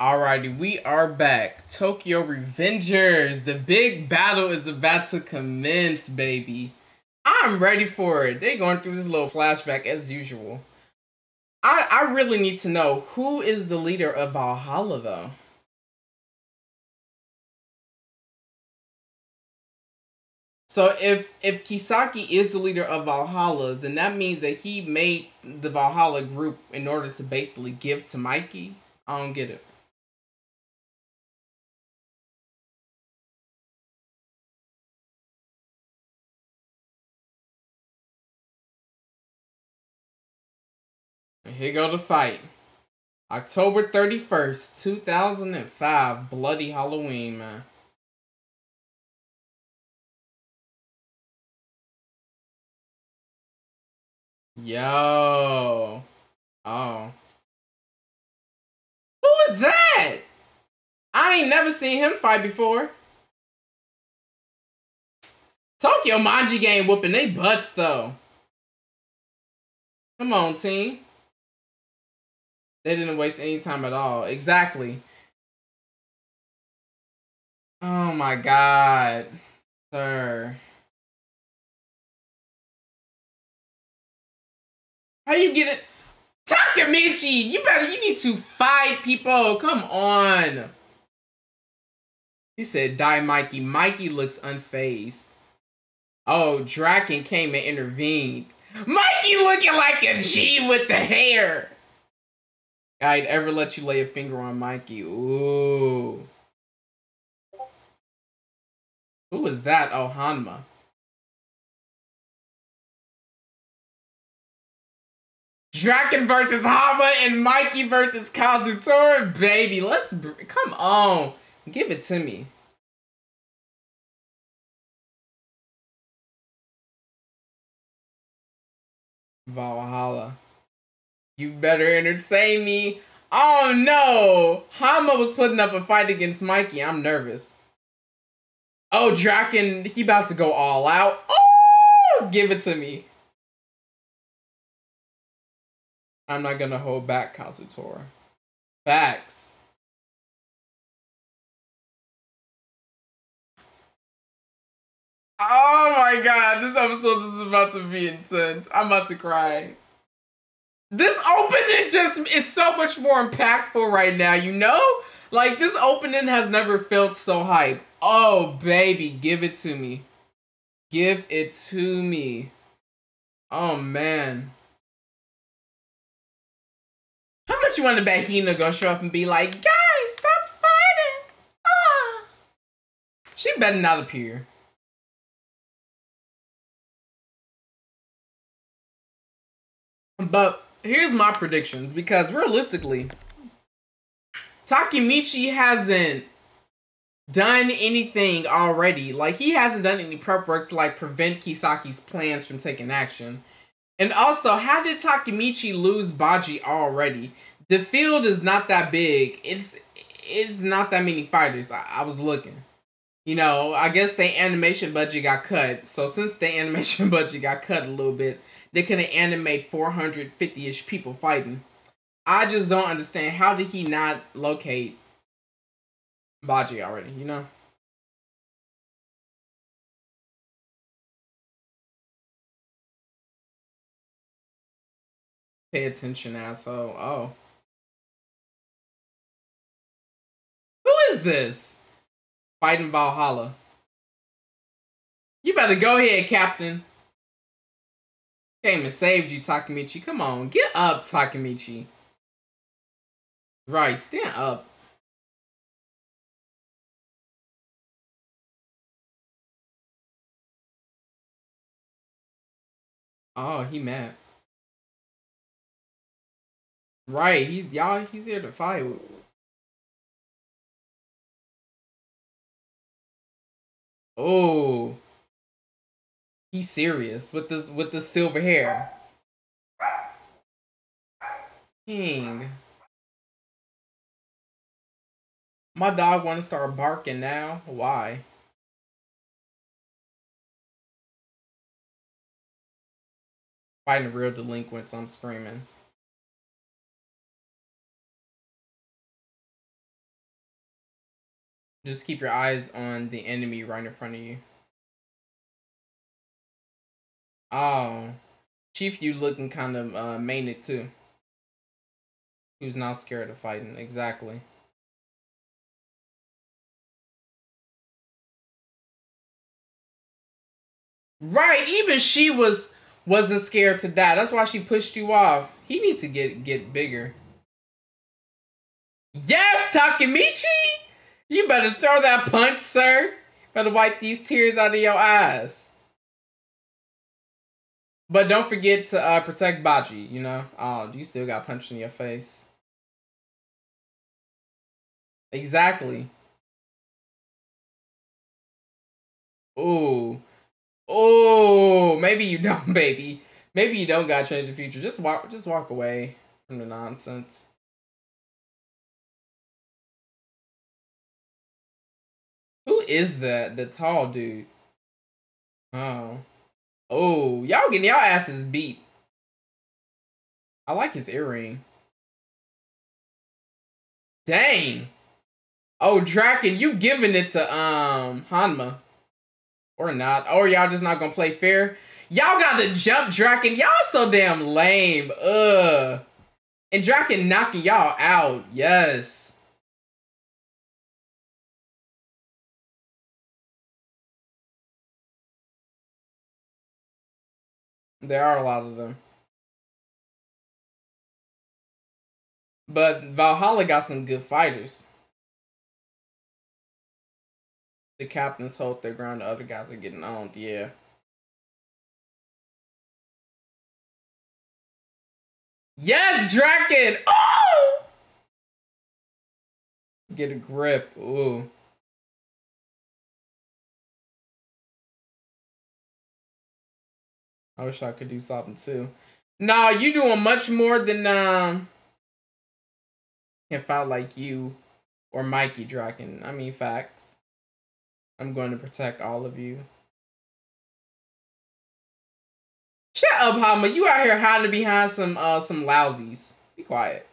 Alrighty, we are back. Tokyo Revengers. The big battle is about to commence, baby. I'm ready for it. They're going through this little flashback as usual. I, I really need to know who is the leader of Valhalla, though. So if if Kisaki is the leader of Valhalla, then that means that he made the Valhalla group in order to basically give to Mikey. I don't get it. Here go the fight. October 31st, 2005. Bloody Halloween, man. Yo. Oh. Who is that? I ain't never seen him fight before. Tokyo Manji Gang whooping they butts though. Come on, team. They didn't waste any time at all. Exactly. Oh my god. Sir. How you get it? Takemichi, you better, you need to fight people. Come on. He said, die Mikey. Mikey looks unfazed. Oh, Draken came and intervened. Mikey looking like a G with the hair. I'd ever let you lay a finger on Mikey. Ooh. Who was that? Oh, Hanma. Draken versus Hanma and Mikey versus Kazutora. Baby, let's... Come on. Give it to me. Valhalla. You better entertain me. Oh no! Hanma was putting up a fight against Mikey. I'm nervous. Oh, Draken, he about to go all out. Oh! Give it to me. I'm not gonna hold back Kazutora. Facts. Oh my god, this episode is about to be intense. I'm about to cry. This opening just is so much more impactful right now, you know? Like, this opening has never felt so hype. Oh, baby, give it to me. Give it to me. Oh, man. How much you want to bet Hina gonna show up and be like, guys, stop fighting? Ah. She better not appear. But here's my predictions because realistically, Takemichi hasn't done anything already. Like he hasn't done any prep work to like prevent Kisaki's plans from taking action. And also, how did Takemichi lose Baji already? The field is not that big. It's it's not that many fighters. I, I was looking. You know, I guess the animation budget got cut. So since the animation budget got cut a little bit, they couldn't animate 450-ish people fighting. I just don't understand. How did he not locate Baji already, you know? Pay attention, asshole. Oh. Who is this? Fighting Valhalla. You better go ahead, Captain. Came and saved you, Takemichi. Come on, get up, Takemichi. Right, stand up. Oh, he mad. Right, he's y'all. He's here to fight. Oh. He's serious with this with the silver hair. King. My dog want to start barking now. Why? Fighting real delinquents, I'm screaming. Just keep your eyes on the enemy right in front of you. Oh. Chief, you looking kind of uh, manic too. He was not scared of fighting. Exactly. Right, even she was wasn't scared to die. That's why she pushed you off. He needs to get get bigger. Yes, Takemichi! You better throw that punch, sir. Better wipe these tears out of your eyes. But don't forget to uh, protect Baji, you know? Oh, you still got punched in your face. Exactly. Ooh. Oh, maybe you don't, baby. Maybe you don't gotta change the future. Just walk just walk away from the nonsense. Who is that? The tall dude. Oh. Oh, y'all getting y'all asses beat. I like his earring. Dang. Oh, Draken, you giving it to um Hanma. Or not. Or y'all just not gonna play fair. Y'all got to jump Draken. Y'all so damn lame. Ugh. And Draken knocking y'all out. Yes. There are a lot of them. But Valhalla got some good fighters. The captains hold their ground, the other guys are getting owned, yeah. Yes, Draken! Oh! Get a grip. Ooh. I wish I could do something too. Nah, you doing much more than um if I like you or Mikey Draken. I mean facts. I'm going to protect all of you. Shut up, Hanma. You out here hiding behind some uh some lousies. Be quiet.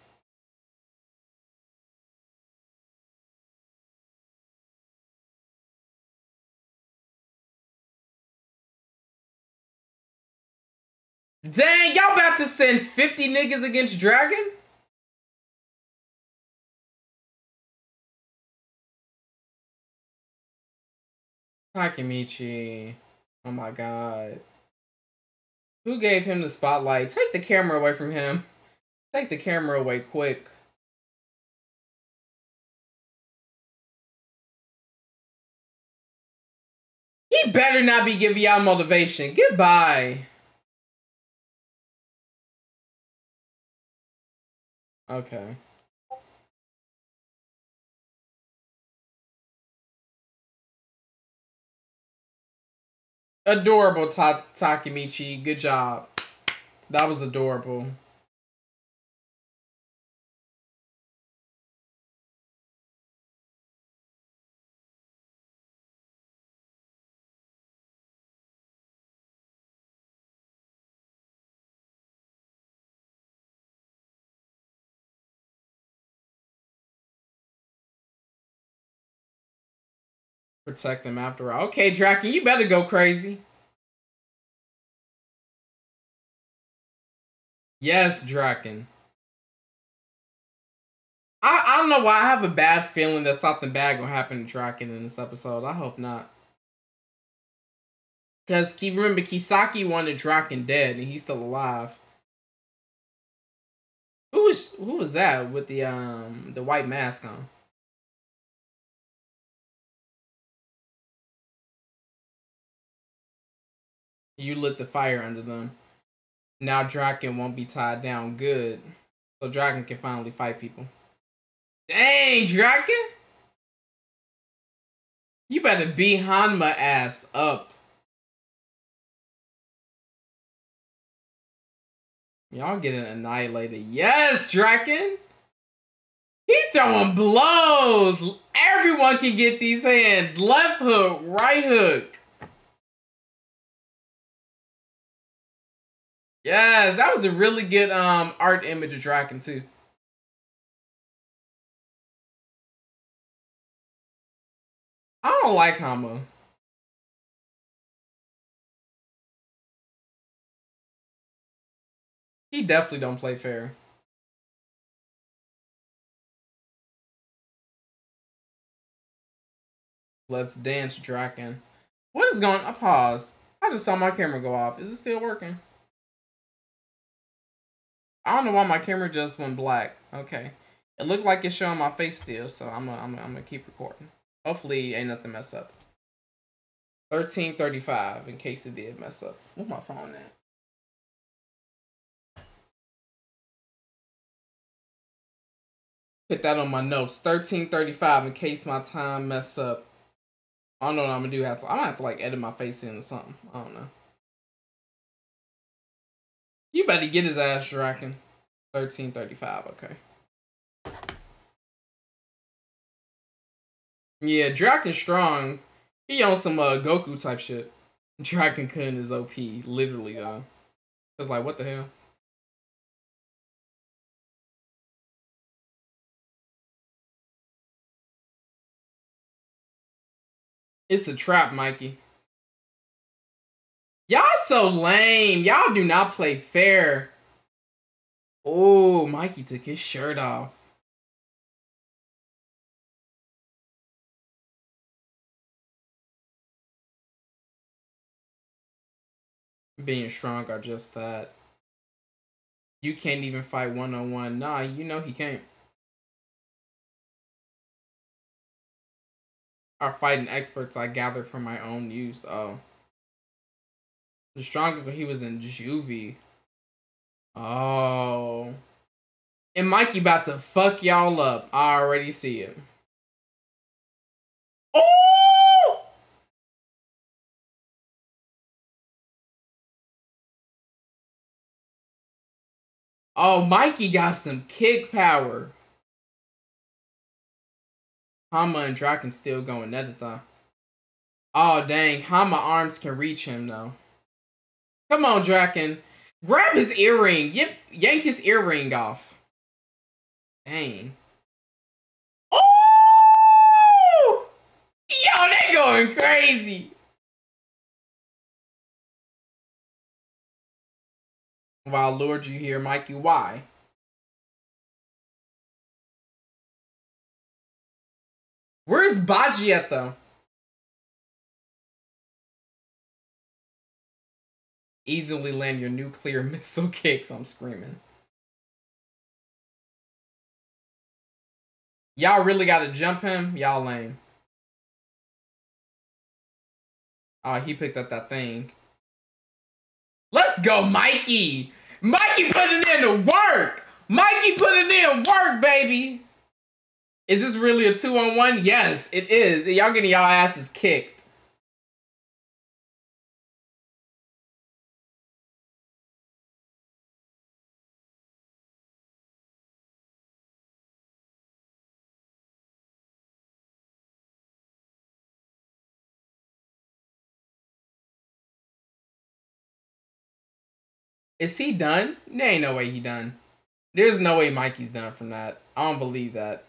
Dang, y'all about to send 50 niggas against Dragon? Takemichi. Oh my god. Who gave him the spotlight? Take the camera away from him. Take the camera away quick. He better not be giving y'all motivation. Goodbye. Okay. Adorable, Ta Takemichi. Good job. That was adorable. Protect them after all. Okay, Draken, you better go crazy. Yes, Draken. I, I don't know why I have a bad feeling that something bad gonna happen to Draken in this episode. I hope not. Because keep remember Kisaki wanted Draken dead and he's still alive. Who was who was that with the um the white mask on? You lit the fire under them. Now Draken won't be tied down good. So Draken can finally fight people. Dang, Draken! You better beat Hanma ass up. Y'all getting annihilated. Yes, Draken! He throwing blows! Everyone can get these hands. Left hook, right hook. Yes, that was a really good um art image of Draken too. I don't like Hanma. He definitely don't play fair. Let's dance, Draken. What is going? I pause. I just saw my camera go off. Is it still working? I don't know why my camera just went black. Okay. It looked like it's showing my face still, so I'm gonna, I'm I'm gonna keep recording. Hopefully, ain't nothing mess up. 1335, in case it did mess up. Where's my phone at? Put that on my notes. 1335 in case my time mess up. I don't know what I'm gonna do. Have to, I'm gonna have to like edit my face in or something. I don't know. You better get his ass, Draken. 1335, okay. Yeah, Draken strong. He on some uh, Goku type shit. Draken Kun is OP, literally though. It's like what the hell? It's a trap, Mikey. Y'all so lame. Y'all do not play fair. Oh, Mikey took his shirt off. Being strong are just that. You can't even fight one on one. Nah, you know he can't. Are fighting experts I gathered from my own use. Oh. The strongest when he was in juvie. Oh. And Mikey about to fuck y'all up. I already see it. Oh! Oh, Mikey got some kick power. Hanma and Draken still going Netatha. Oh, dang. Hanma arms can reach him, though. Come on, Draken. Grab his earring. Yep, yank his earring off. Dang. Oh! Yo, they going crazy. Wow, lured you here, Mikey. Why? Where's Baji at, though? Easily land your nuclear missile kicks. I'm screaming. Y'all really got to jump him? Y'all lame. Oh, he picked up that thing. Let's go, Mikey. Mikey putting in the work. Mikey putting in work, baby. Is this really a two on one? Yes, it is. Y'all getting y'all asses kicked. Is he done? There ain't no way he done. There's no way Mikey's done from that. I don't believe that.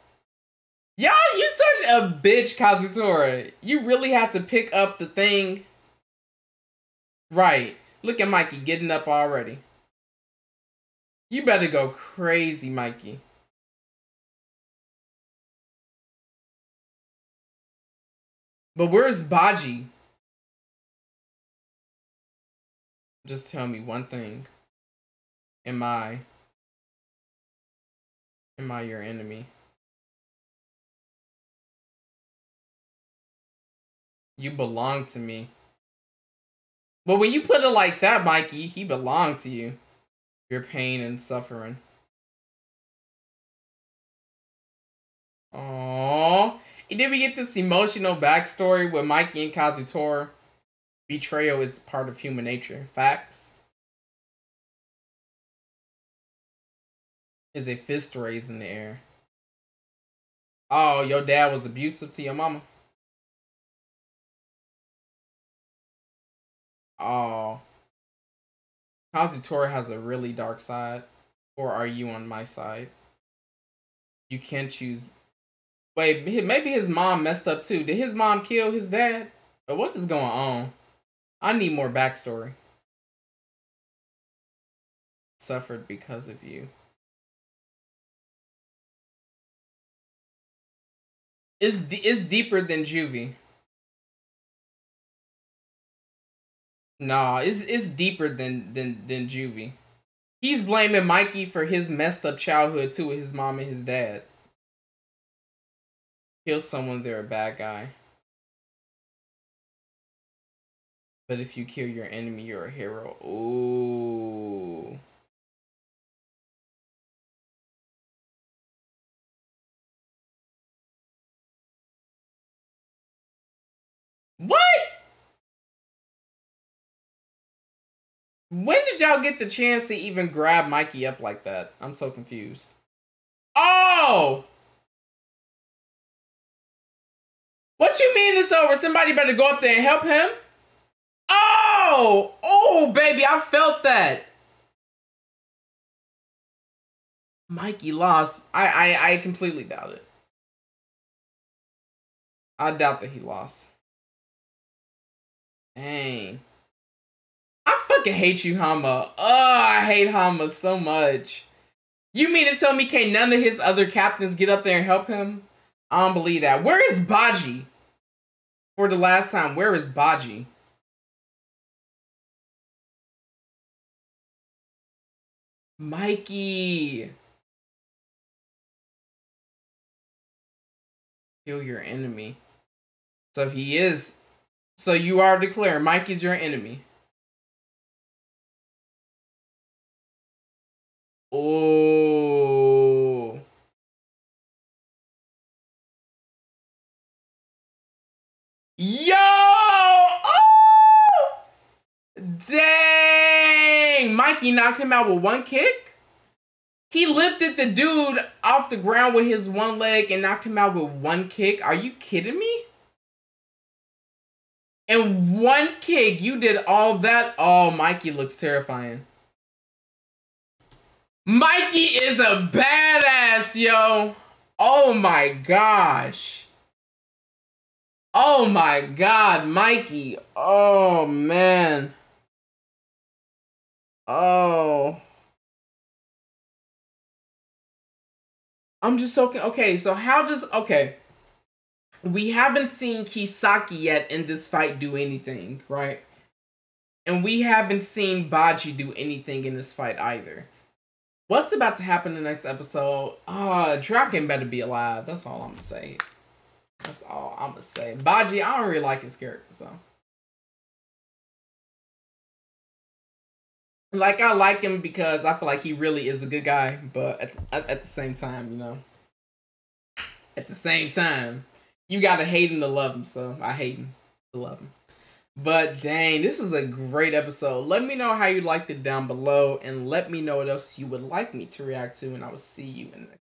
Y'all, you such a bitch, Kazutora. You really have to pick up the thing. Right. Look at Mikey getting up already. You better go crazy, Mikey. But where's Baji? Just tell me one thing. Am I am I your enemy? You belong to me. But when you put it like that, Mikey, he belonged to you. Your pain and suffering. Aww. Did we get this emotional backstory with Mikey and Kazutora? Betrayal is part of human nature. Facts. Is a fist raised in the air. Oh, your dad was abusive to your mama? Oh. Kazutora has a really dark side. Or are you on my side? You can't choose Wait, maybe his mom messed up too. Did his mom kill his dad? But what is going on? I need more backstory. Suffered because of you. It's, it's deeper than Juvie. Nah, it's it's deeper than than than Juvie. He's blaming Mikey for his messed up childhood too with his mom and his dad. Kill someone, they're a bad guy. But if you kill your enemy, you're a hero. Ooh. When did y'all get the chance to even grab Mikey up like that? I'm so confused. Oh! What you mean it's over? Somebody better go up there and help him? Oh! Oh, baby, I felt that. Mikey lost. I, I, I completely doubt it. I doubt that he lost. Dang. Fucking hate you, Hanma. Oh, I hate Hanma so much. You mean to tell me can't none of his other captains get up there and help him? I don't believe that. Where is Baji? For the last time, where is Baji? Mikey. Kill your enemy. So he is. So you are declaring Mikey's your enemy. Oh. Yo! Oh! Dang! Mikey knocked him out with one kick? He lifted the dude off the ground with his one leg and knocked him out with one kick. Are you kidding me? In one kick, you did all that? Oh, Mikey looks terrifying. Mikey is a badass, yo. Oh my gosh. Oh my god, Mikey. Oh man. Oh. I'm just so okay. So how does okay? We haven't seen Kisaki yet in this fight do anything, right? And we haven't seen Baji do anything in this fight either. What's about to happen in the next episode? Uh, Draken better be alive. That's all I'm gonna say. That's all I'm gonna say. Baji, I don't really like his character, so. Like, I like him because I feel like he really is a good guy, but at, at, at the same time, you know. At the same time, you gotta hate him to love him, so I hate him to love him. But dang, this is a great episode. Let me know how you liked it down below and let me know what else you would like me to react to, and I will see you in the next